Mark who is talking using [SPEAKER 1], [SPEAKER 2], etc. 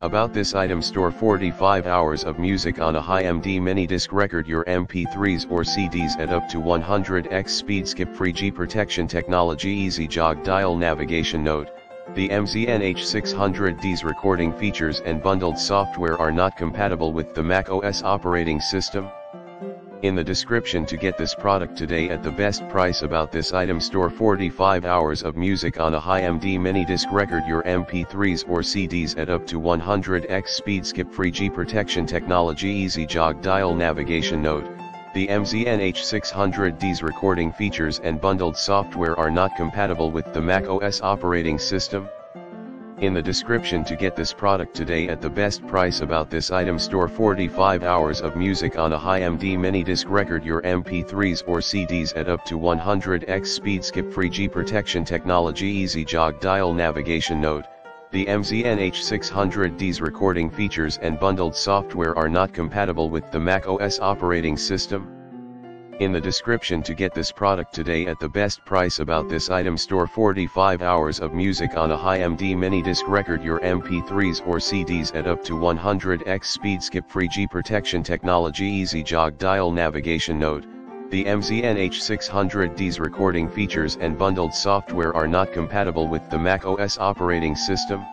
[SPEAKER 1] About this item store 45 hours of music on a Hi-MD mini disc record your MP3s or CDs at up to 100x speed skip free G protection technology easy jog dial navigation note. The MZNH600D's recording features and bundled software are not compatible with the Mac OS operating system. In the description to get this product today at the best price about this item store 45 hours of music on a Hi-MD mini disc record your MP3s or CDs at up to 100x speed skip free G protection technology easy jog dial navigation note. The MZNH600D's recording features and bundled software are not compatible with the Mac OS operating system. In the description to get this product today at the best price about this item store 45 hours of music on a Hi-MD mini disc record your MP3s or CDs at up to 100x speed skip free G protection technology easy jog dial navigation note. The MZNH600D's recording features and bundled software are not compatible with the Mac OS operating system. In the description to get this product today at the best price about this item store 45 hours of music on a Hi-MD mini disc record your MP3s or CDs at up to 100x speed skip free G protection technology easy jog dial navigation note. The MZNH600D's recording features and bundled software are not compatible with the Mac OS operating system.